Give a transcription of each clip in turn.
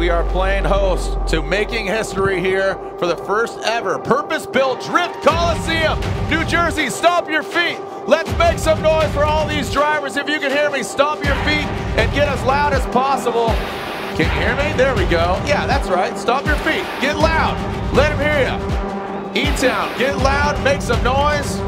we are playing host to making history here for the first ever purpose-built Drift Coliseum. New Jersey, stomp your feet. Let's make some noise for all these drivers. If you can hear me, stomp your feet and get as loud as possible. Can you hear me? There we go. Yeah, that's right. Stomp your feet. Get loud. Let them hear you. E-Town, get loud, make some noise.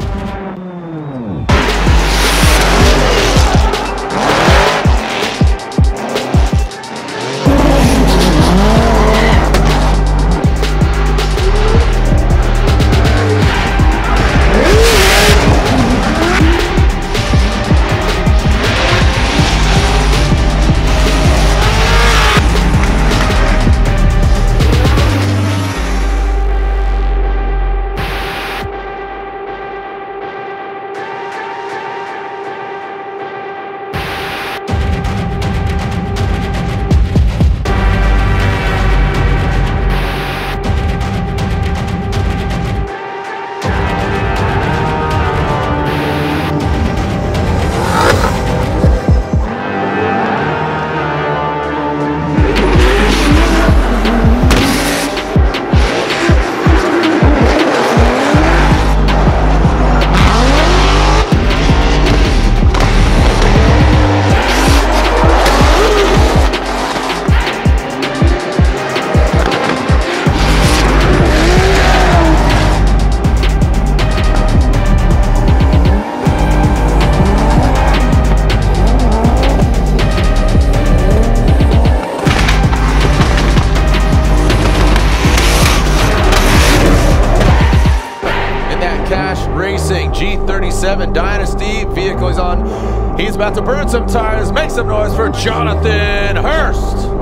Cash Racing G37 Dynasty vehicle he's on. He's about to burn some tires. Make some noise for Jonathan Hurst.